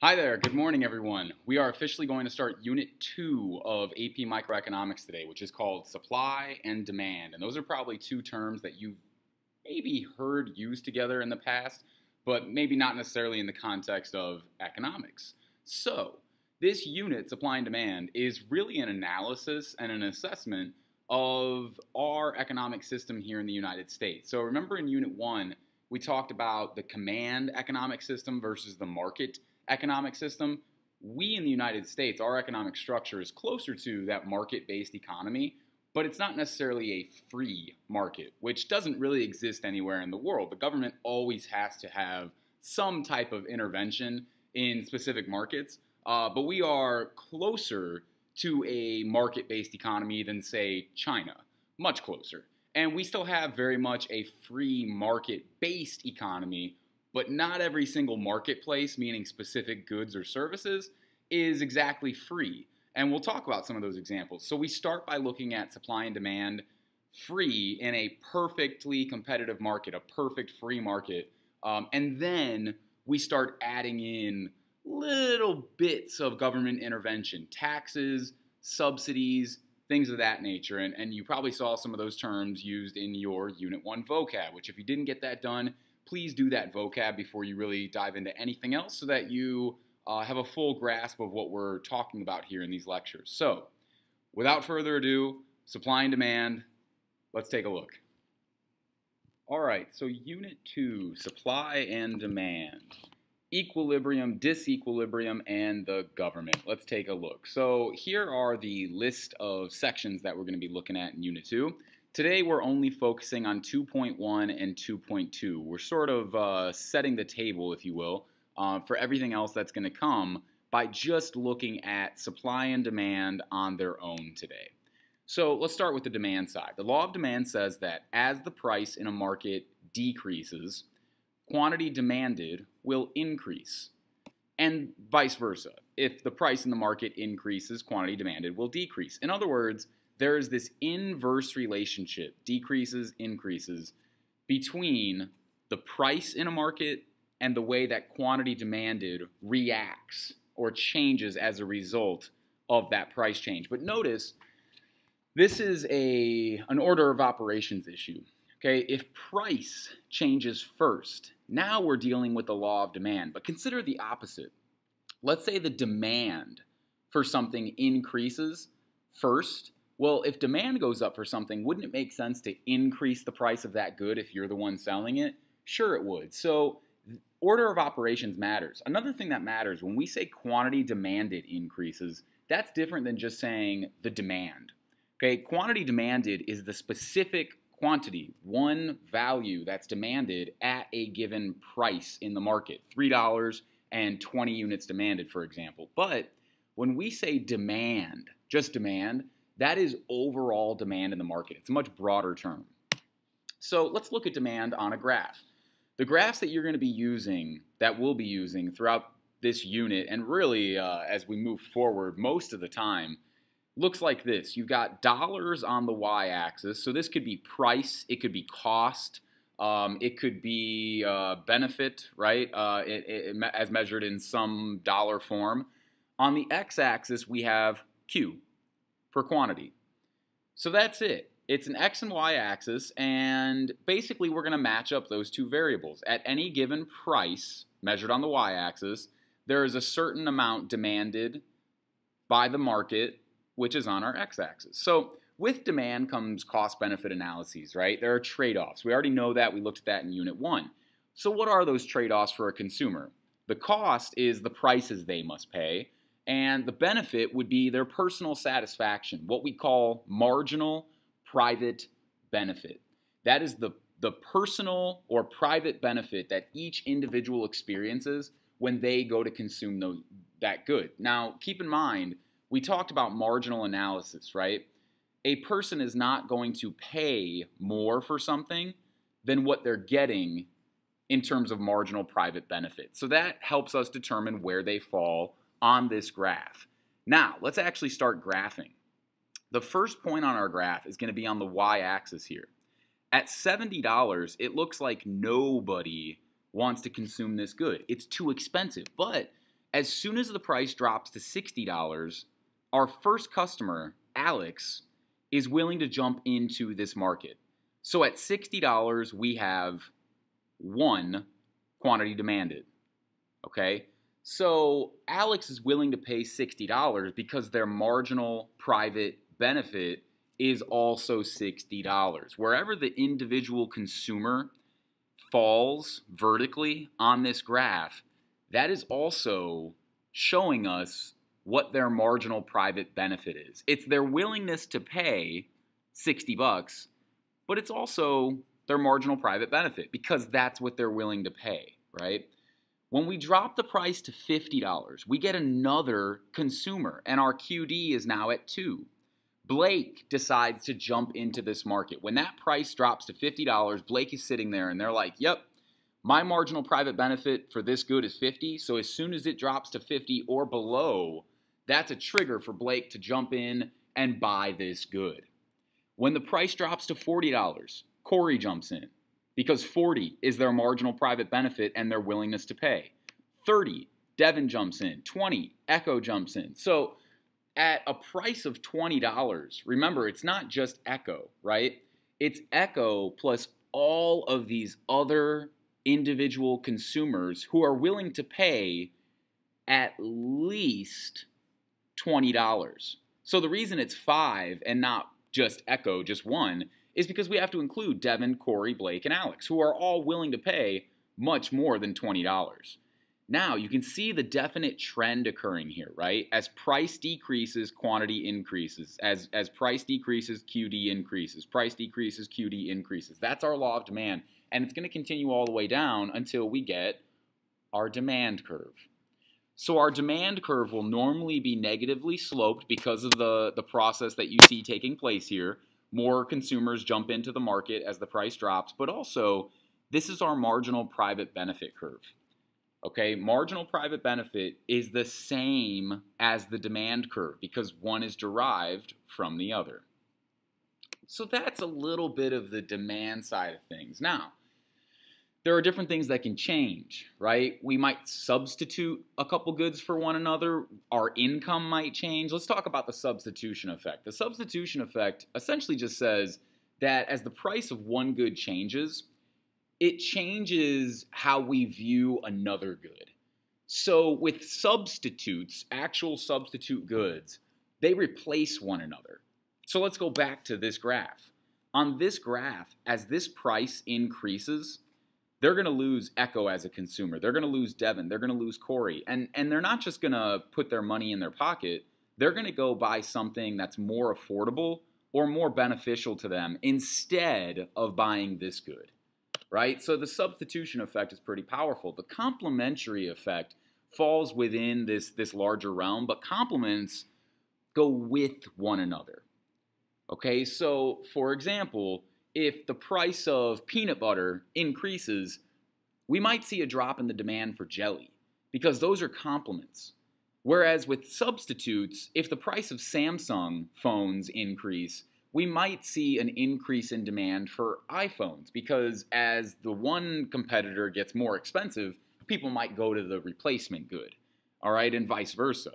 Hi there, good morning everyone. We are officially going to start Unit 2 of AP Microeconomics today, which is called Supply and Demand. And those are probably two terms that you've maybe heard used together in the past, but maybe not necessarily in the context of economics. So, this unit, Supply and Demand, is really an analysis and an assessment of our economic system here in the United States. So remember in Unit 1, we talked about the command economic system versus the market economic system, we in the United States, our economic structure is closer to that market based economy, but it's not necessarily a free market, which doesn't really exist anywhere in the world. The government always has to have some type of intervention in specific markets, uh, but we are closer to a market based economy than, say, China, much closer. And we still have very much a free market based economy but not every single marketplace, meaning specific goods or services, is exactly free. And we'll talk about some of those examples. So we start by looking at supply and demand free in a perfectly competitive market, a perfect free market. Um, and then we start adding in little bits of government intervention, taxes, subsidies, things of that nature. And, and you probably saw some of those terms used in your Unit 1 vocab, which if you didn't get that done, please do that vocab before you really dive into anything else so that you uh, have a full grasp of what we're talking about here in these lectures. So, without further ado, supply and demand, let's take a look. All right, so Unit 2, supply and demand. Equilibrium, disequilibrium, and the government. Let's take a look. So here are the list of sections that we're going to be looking at in Unit 2. Today we're only focusing on 2.1 and 2.2. We're sort of uh, setting the table, if you will, uh, for everything else that's going to come by just looking at supply and demand on their own today. So let's start with the demand side. The law of demand says that as the price in a market decreases, quantity demanded will increase, and vice versa. If the price in the market increases, quantity demanded will decrease. In other words, there is this inverse relationship, decreases, increases, between the price in a market and the way that quantity demanded reacts or changes as a result of that price change. But notice, this is a, an order of operations issue. Okay, if price changes first, now we're dealing with the law of demand. But consider the opposite. Let's say the demand for something increases first, well, if demand goes up for something, wouldn't it make sense to increase the price of that good if you're the one selling it? Sure, it would. So, order of operations matters. Another thing that matters when we say quantity demanded increases, that's different than just saying the demand. Okay, quantity demanded is the specific quantity, one value that's demanded at a given price in the market, $3 and 20 units demanded, for example. But when we say demand, just demand, that is overall demand in the market. It's a much broader term. So let's look at demand on a graph. The graphs that you're going to be using, that we'll be using throughout this unit, and really uh, as we move forward most of the time, looks like this. You've got dollars on the y-axis, so this could be price, it could be cost, um, it could be uh, benefit, right, uh, it, it, as measured in some dollar form. On the x-axis, we have Q, for quantity. So that's it. It's an x and y axis, and basically we're going to match up those two variables. At any given price, measured on the y axis, there is a certain amount demanded by the market, which is on our x axis. So with demand comes cost benefit analyses, right? There are trade offs. We already know that. We looked at that in Unit 1. So, what are those trade offs for a consumer? The cost is the prices they must pay, and the benefit would be their personal satisfaction, what we call marginal private benefit. That is the, the personal or private benefit that each individual experiences when they go to consume those, that good. Now, keep in mind, we talked about marginal analysis, right? A person is not going to pay more for something than what they're getting in terms of marginal private benefit. So that helps us determine where they fall on this graph. Now, let's actually start graphing. The first point on our graph is going to be on the y-axis here. At $70, it looks like nobody wants to consume this good. It's too expensive. But as soon as the price drops to $60, our first customer, Alex, is willing to jump into this market. So at $60, we have one quantity demanded. Okay? So Alex is willing to pay $60 because their marginal private benefit is also $60. Wherever the individual consumer falls vertically on this graph, that is also showing us what their marginal private benefit is. It's their willingness to pay 60 bucks, but it's also their marginal private benefit because that's what they're willing to pay, right? When we drop the price to $50, we get another consumer and our QD is now at 2. Blake decides to jump into this market. When that price drops to $50, Blake is sitting there and they're like, "Yep, my marginal private benefit for this good is 50, so as soon as it drops to 50 or below, that's a trigger for Blake to jump in and buy this good. When the price drops to $40, Corey jumps in because 40 is their marginal private benefit and their willingness to pay. 30, Devin jumps in. 20, Echo jumps in. So at a price of $20, remember, it's not just Echo, right? It's Echo plus all of these other individual consumers who are willing to pay at least $20. So the reason it's five and not just Echo, just one, is because we have to include Devin, Corey, Blake, and Alex, who are all willing to pay much more than $20. Now, you can see the definite trend occurring here, right? As price decreases, quantity increases. As, as price decreases, QD increases. Price decreases, QD increases. That's our law of demand. And it's going to continue all the way down until we get our demand curve. So our demand curve will normally be negatively sloped because of the, the process that you see taking place here. More consumers jump into the market as the price drops, but also this is our marginal private benefit curve. Okay, marginal private benefit is the same as the demand curve because one is derived from the other. So that's a little bit of the demand side of things. Now, there are different things that can change, right? We might substitute a couple goods for one another. Our income might change. Let's talk about the substitution effect. The substitution effect essentially just says that as the price of one good changes, it changes how we view another good. So with substitutes, actual substitute goods, they replace one another. So let's go back to this graph. On this graph, as this price increases, they're going to lose Echo as a consumer. They're going to lose Devin. They're going to lose Corey. And, and they're not just going to put their money in their pocket. They're going to go buy something that's more affordable or more beneficial to them instead of buying this good, right? So the substitution effect is pretty powerful. The complementary effect falls within this, this larger realm, but complements go with one another. Okay, so for example, if the price of peanut butter increases, we might see a drop in the demand for jelly because those are complements. Whereas with substitutes, if the price of Samsung phones increase, we might see an increase in demand for iPhones because as the one competitor gets more expensive, people might go to the replacement good, all right, and vice versa.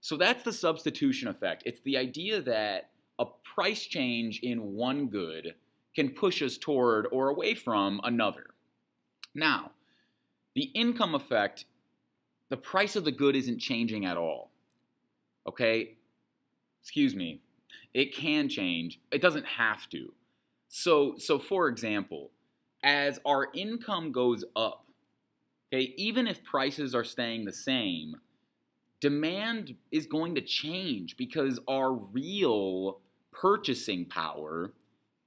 So that's the substitution effect. It's the idea that a price change in one good can push us toward or away from another. Now, the income effect, the price of the good isn't changing at all. Okay? Excuse me. It can change. It doesn't have to. So, so for example, as our income goes up, okay, even if prices are staying the same, demand is going to change because our real purchasing power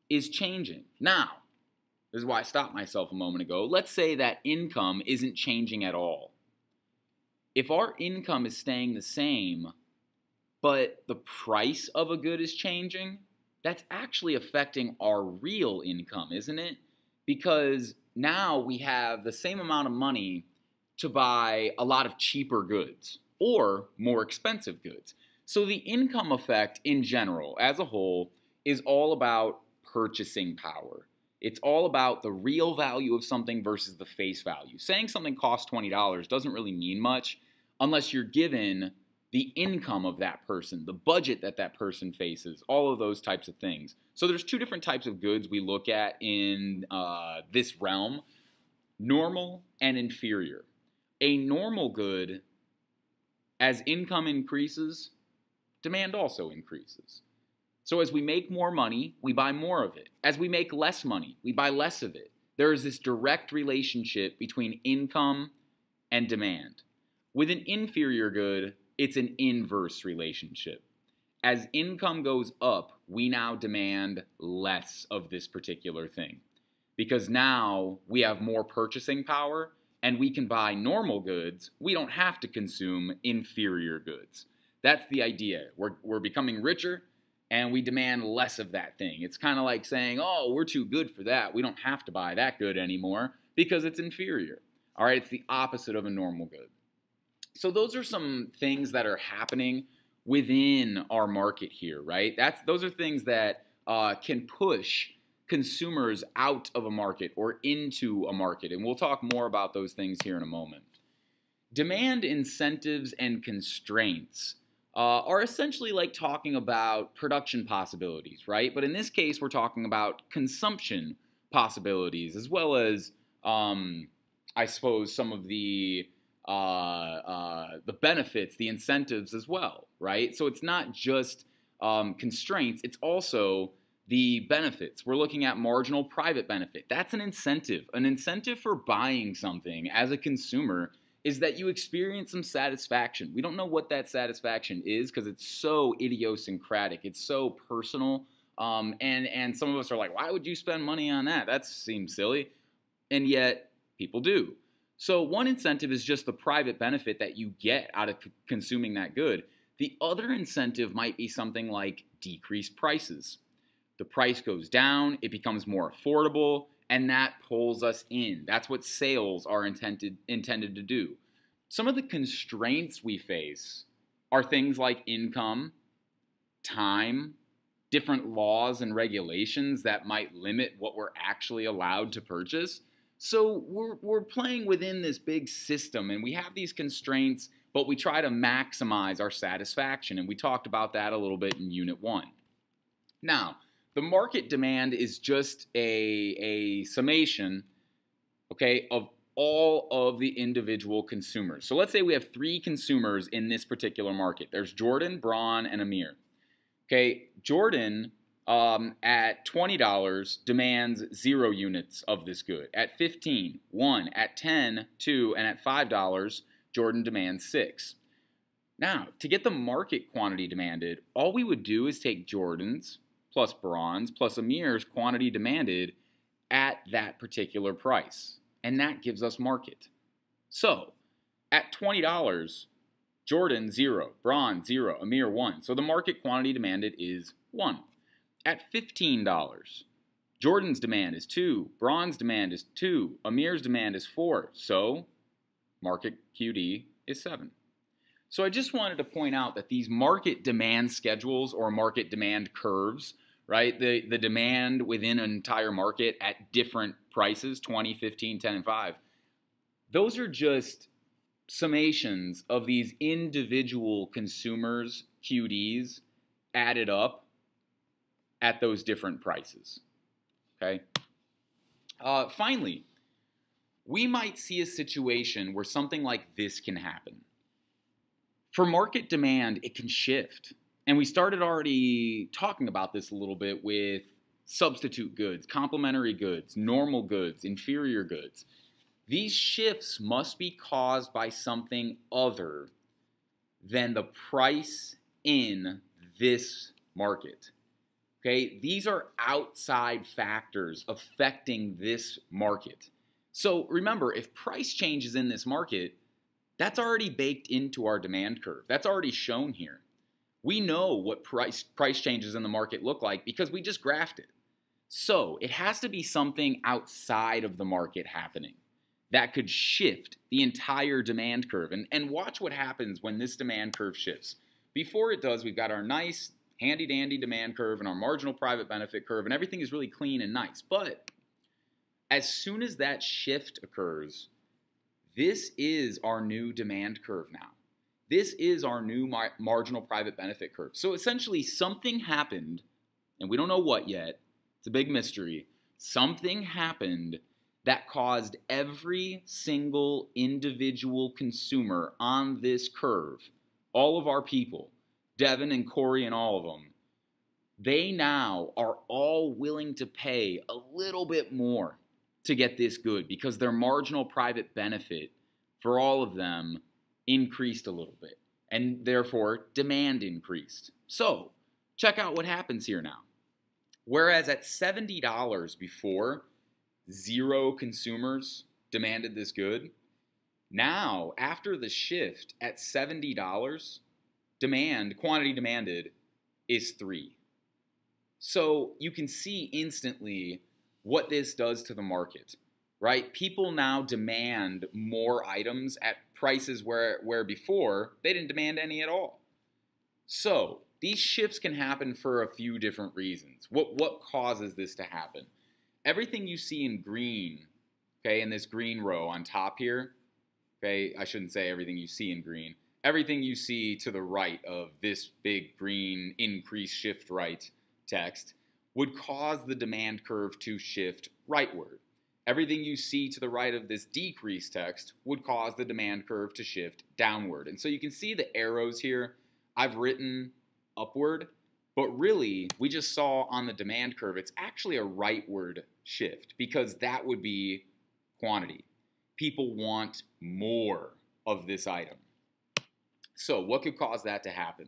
is changing. Now, this is why I stopped myself a moment ago. Let's say that income isn't changing at all. If our income is staying the same, but the price of a good is changing, that's actually affecting our real income, isn't it? Because now we have the same amount of money to buy a lot of cheaper goods or more expensive goods. So the income effect in general, as a whole, is all about purchasing power. It's all about the real value of something versus the face value. Saying something costs $20 doesn't really mean much unless you're given the income of that person, the budget that that person faces, all of those types of things. So there's two different types of goods we look at in uh, this realm normal and inferior. A normal good, as income increases, demand also increases. So as we make more money, we buy more of it. As we make less money, we buy less of it. There is this direct relationship between income and demand. With an inferior good, it's an inverse relationship. As income goes up, we now demand less of this particular thing because now we have more purchasing power and we can buy normal goods. We don't have to consume inferior goods. That's the idea. We're, we're becoming richer and we demand less of that thing. It's kind of like saying, oh, we're too good for that. We don't have to buy that good anymore because it's inferior. All right, it's the opposite of a normal good. So those are some things that are happening within our market here, right? That's those are things that uh, can push consumers out of a market or into a market, and we'll talk more about those things here in a moment. Demand incentives and constraints uh, are essentially like talking about production possibilities, right? But in this case, we're talking about consumption possibilities as well as, um, I suppose, some of the uh, uh, the benefits, the incentives as well, right? So it's not just um, constraints; it's also the benefits. We're looking at marginal private benefit. That's an incentive. An incentive for buying something as a consumer is that you experience some satisfaction. We don't know what that satisfaction is because it's so idiosyncratic. It's so personal. Um, and and some of us are like, why would you spend money on that? That seems silly, and yet people do. So one incentive is just the private benefit that you get out of consuming that good. The other incentive might be something like decreased prices. The price goes down, it becomes more affordable, and that pulls us in. That's what sales are intended intended to do. Some of the constraints we face are things like income, time, different laws and regulations that might limit what we're actually allowed to purchase. So we're, we're playing within this big system and we have these constraints, but we try to maximize our satisfaction. And we talked about that a little bit in Unit 1. Now, the market demand is just a, a summation, okay, of all of the individual consumers. So let's say we have three consumers in this particular market. There's Jordan, Braun, and Amir. Okay, Jordan um, at $20 demands zero units of this good. At 15, one. At 10, two. And at $5, Jordan demands six. Now, to get the market quantity demanded, all we would do is take Jordan's plus Braun's plus Amir's quantity demanded at that particular price. And that gives us market. So at $20, Jordan 0, Braun's 0, Amir 1. So the market quantity demanded is 1. At $15, Jordan's demand is 2, Braun's demand is 2, Amir's demand is 4. So market QD is 7. So I just wanted to point out that these market demand schedules or market demand curves right? The, the demand within an entire market at different prices 20, 15, 10, and 5. Those are just summations of these individual consumers' QDs added up at those different prices. Okay? Uh, finally, we might see a situation where something like this can happen. For market demand, it can shift. And we started already talking about this a little bit with substitute goods, complementary goods, normal goods, inferior goods. These shifts must be caused by something other than the price in this market. Okay, these are outside factors affecting this market. So remember, if price changes in this market, that's already baked into our demand curve. That's already shown here. We know what price price changes in the market look like because we just graphed it. So it has to be something outside of the market happening that could shift the entire demand curve. And, and watch what happens when this demand curve shifts. Before it does, we've got our nice handy dandy demand curve and our marginal private benefit curve, and everything is really clean and nice. But as soon as that shift occurs, this is our new demand curve now. This is our new mar- marginal private benefit curve. So essentially, something happened, and we don't know what yet. It's a big mystery. Something happened that caused every single individual consumer on this curve, all of our people, Devin and Corey and all of them, they now are all willing to pay a little bit more to get this good because their marginal private benefit for all of them increased a little bit and therefore demand increased. So, check out what happens here now. Whereas at $70 before, zero consumers demanded this good, now after the shift at $70, demand, quantity demanded, is three. So you can see instantly what this does to the market, right? People now demand more items at prices where, where before they didn't demand any at all. So these shifts can happen for a few different reasons. What, what causes this to happen? Everything you see in green, okay, in this green row on top here, okay, I shouldn't say everything you see in green, everything you see to the right of this big green increase shift right text would cause the demand curve to shift rightward. Everything you see to the right of this decrease text would cause the demand curve to shift downward. And so you can see the arrows here. I've written upward, but really we just saw on the demand curve, it's actually a rightward shift because that would be quantity. People want more of this item. So what could cause that to happen?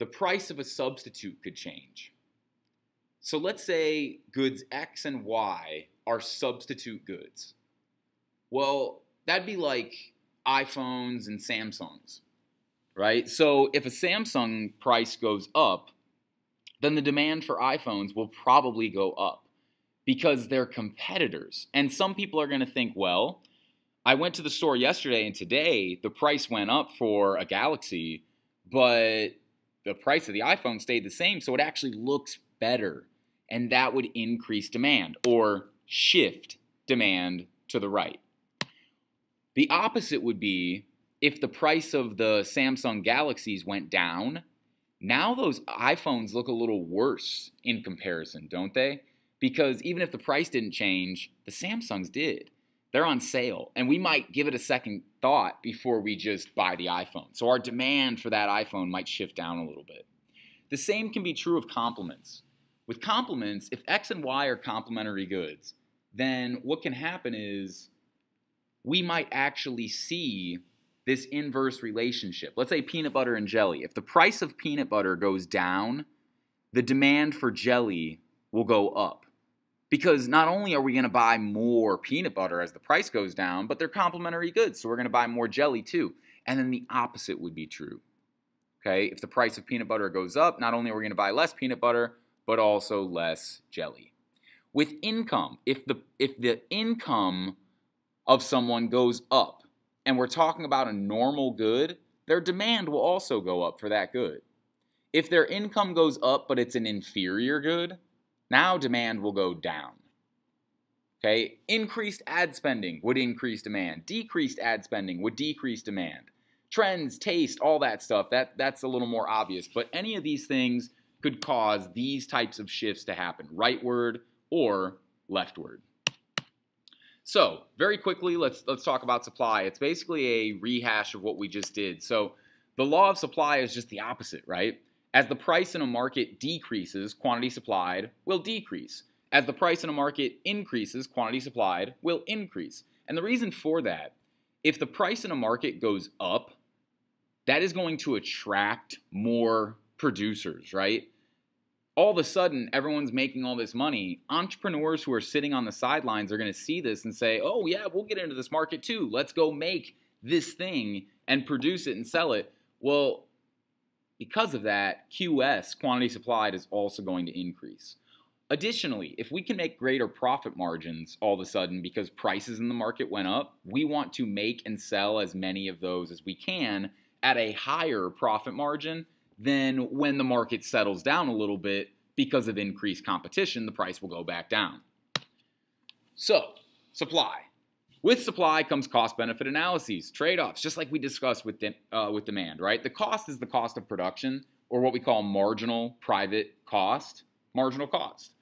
the price of a substitute could change. So let's say goods X and Y are substitute goods. Well, that'd be like iPhones and Samsungs, right? So if a Samsung price goes up, then the demand for iPhones will probably go up because they're competitors. And some people are going to think, well, I went to the store yesterday and today the price went up for a Galaxy, but the price of the iPhone stayed the same, so it actually looks better. And that would increase demand or shift demand to the right. The opposite would be if the price of the Samsung Galaxies went down, now those iPhones look a little worse in comparison, don't they? Because even if the price didn't change, the Samsungs did they're on sale and we might give it a second thought before we just buy the iPhone. So our demand for that iPhone might shift down a little bit. The same can be true of complements. With complements, if X and Y are complementary goods, then what can happen is we might actually see this inverse relationship. Let's say peanut butter and jelly. If the price of peanut butter goes down, the demand for jelly will go up because not only are we going to buy more peanut butter as the price goes down, but they're complementary goods, so we're going to buy more jelly too. And then the opposite would be true. Okay, if the price of peanut butter goes up, not only are we going to buy less peanut butter, but also less jelly. With income, if the if the income of someone goes up, and we're talking about a normal good, their demand will also go up for that good. If their income goes up, but it's an inferior good, now demand will go down. Okay, increased ad spending would increase demand. Decreased ad spending would decrease demand. Trends, taste, all that stuff, that, that's a little more obvious. But any of these things could cause these types of shifts to happen, rightward or leftward. So, very quickly, let's let's talk about supply. It's basically a rehash of what we just did. So, the law of supply is just the opposite, right? As the price in a market decreases, quantity supplied will decrease. As the price in a market increases, quantity supplied will increase. And the reason for that, if the price in a market goes up, that is going to attract more producers, right? All of a sudden, everyone's making all this money. Entrepreneurs who are sitting on the sidelines are going to see this and say, oh, yeah, we'll get into this market too. Let's go make this thing and produce it and sell it. Well, because of that, QS, quantity supplied, is also going to increase. Additionally, if we can make greater profit margins all of a sudden because prices in the market went up, we want to make and sell as many of those as we can at a higher profit margin than when the market settles down a little bit because of increased competition, the price will go back down. So, supply. With supply comes cost benefit analyses, trade offs, just like we discussed with, de- uh, with demand, right? The cost is the cost of production, or what we call marginal private cost, marginal cost.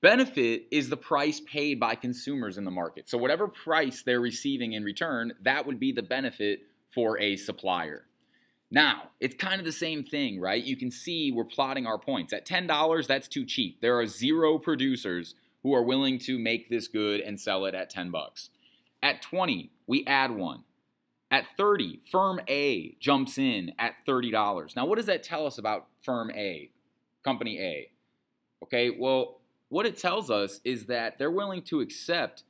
Benefit is the price paid by consumers in the market. So, whatever price they're receiving in return, that would be the benefit for a supplier. Now, it's kind of the same thing, right? You can see we're plotting our points. At $10, that's too cheap. There are zero producers who are willing to make this good and sell it at 10 bucks. At 20, we add one. At 30, firm A jumps in at $30. Now, what does that tell us about firm A, company A? Okay, well, what it tells us is that they're willing to accept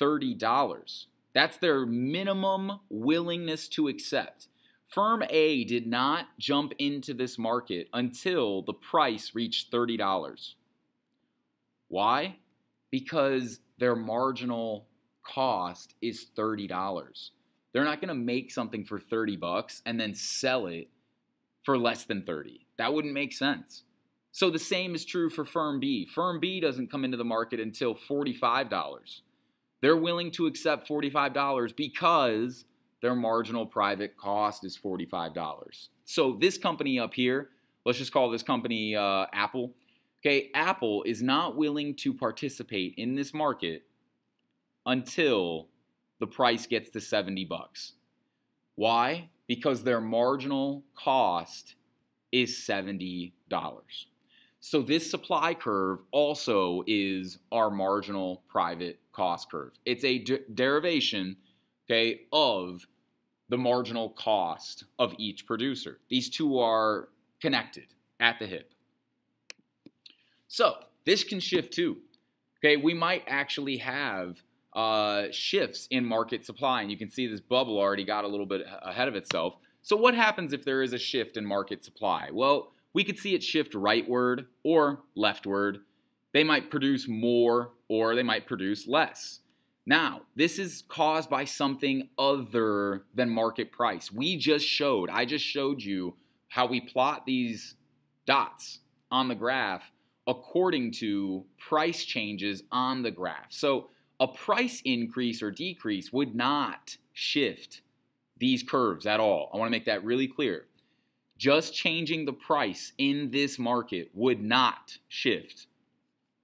$30. That's their minimum willingness to accept. Firm A did not jump into this market until the price reached $30. Why? Because their marginal cost is $30. They're not going to make something for 30 bucks and then sell it for less than 30. That wouldn't make sense. So the same is true for Firm B. Firm B doesn't come into the market until $45. They're willing to accept $45 because their marginal private cost is $45. So this company up here, let's just call this company uh, Apple. Okay, Apple is not willing to participate in this market until the price gets to 70 bucks. Why? Because their marginal cost is $70. So this supply curve also is our marginal private cost curve. It's a de- derivation, okay, of the marginal cost of each producer. These two are connected at the hip. So this can shift too. Okay, we might actually have uh, shifts in market supply, and you can see this bubble already got a little bit ahead of itself. So what happens if there is a shift in market supply? Well, we could see it shift rightward or leftward. They might produce more or they might produce less. Now, this is caused by something other than market price. We just showed, I just showed you how we plot these dots on the graph according to price changes on the graph. So a price increase or decrease would not shift these curves at all. I want to make that really clear. Just changing the price in this market would not shift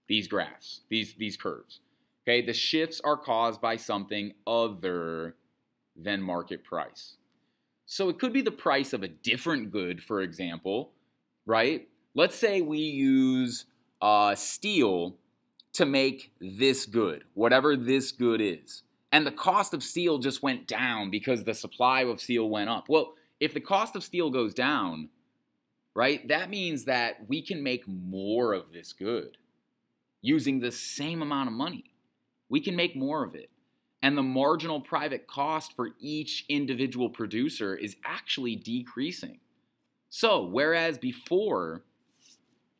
these graphs, these, these curves. Okay, the shifts are caused by something other than market price. So it could be the price of a different good, for example, right? Let's say we use uh, steel to make this good, whatever this good is. And the cost of steel just went down because the supply of steel went up. Well, if the cost of steel goes down, right, that means that we can make more of this good using the same amount of money. We can make more of it. And the marginal private cost for each individual producer is actually decreasing. So, whereas before,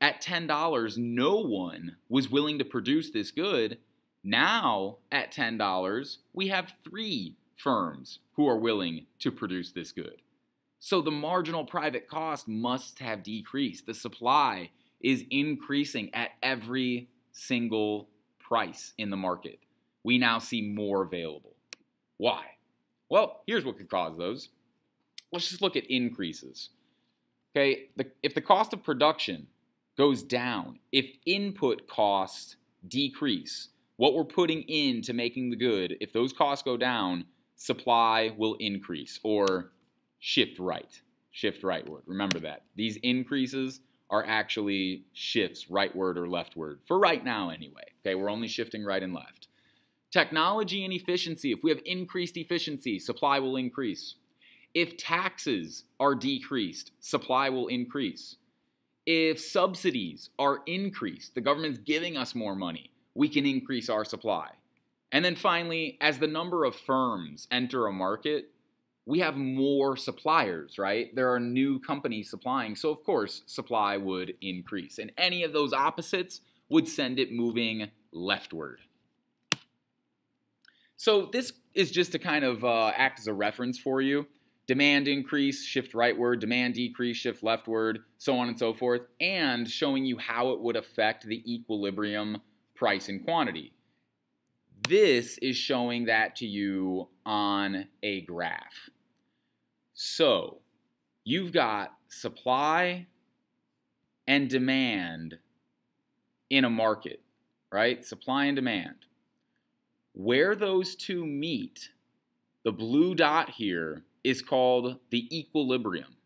at $10, no one was willing to produce this good, now at $10, we have three firms who are willing to produce this good. So the marginal private cost must have decreased. The supply is increasing at every single price in the market. We now see more available. Why? Well, here's what could cause those. Let's just look at increases. Okay, the, if the cost of production goes down, if input costs decrease, what we're putting into making the good, if those costs go down, supply will increase or shift right. Shift rightward. Remember that. These increases are actually shifts rightward or leftward, for right now anyway. Okay, we're only shifting right and left. Technology and efficiency. If we have increased efficiency, supply will increase. If taxes are decreased, supply will increase. If subsidies are increased, the government's giving us more money, we can increase our supply. And then finally, as the number of firms enter a market, we have more suppliers, right? There are new companies supplying. So, of course, supply would increase. And any of those opposites would send it moving leftward. So, this is just to kind of uh, act as a reference for you. Demand increase, shift rightward, demand decrease, shift leftward, so on and so forth, and showing you how it would affect the equilibrium price and quantity. this is showing that to you on a graph. So you've got supply and demand in a market, right? Supply and demand. Where those two meet, the blue dot here is called the equilibrium.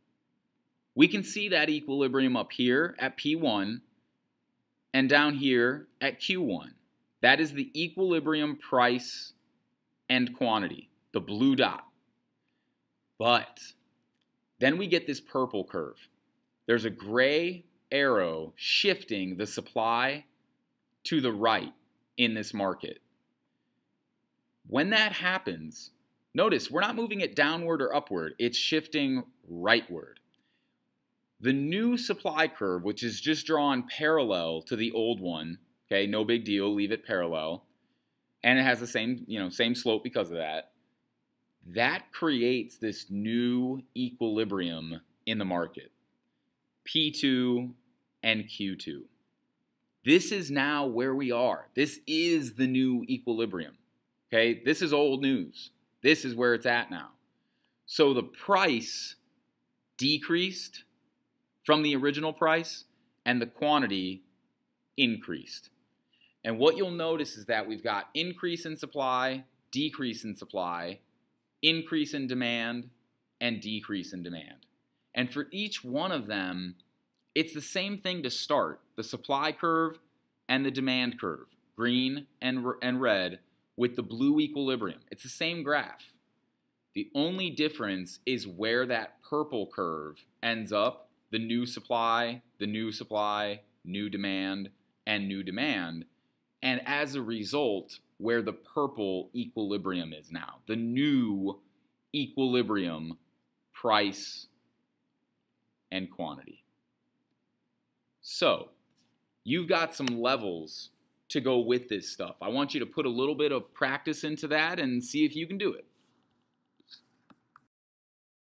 We can see that equilibrium up here at P1 and down here at Q1. That is the equilibrium price and quantity, the blue dot. But then we get this purple curve. There's a gray arrow shifting the supply to the right in this market. When that happens, notice we're not moving it downward or upward, it's shifting rightward. The new supply curve, which is just drawn parallel to the old one, okay, no big deal, leave it parallel, and it has the same, you know, same slope because of that. That creates this new equilibrium in the market. P2 and Q2. This is now where we are. This is the new equilibrium. Okay, this is old news. This is where it's at now. So the price decreased from the original price and the quantity increased. And what you'll notice is that we've got increase in supply, decrease in supply, increase in demand, and decrease in demand. And for each one of them, it's the same thing to start the supply curve and the demand curve, green and, and red, with the blue equilibrium. It's the same graph. The only difference is where that purple curve ends up the new supply, the new supply, new demand, and new demand. And as a result, where the purple equilibrium is now, the new equilibrium price and quantity. So, you've got some levels to go with this stuff. I want you to put a little bit of practice into that and see if you can do it.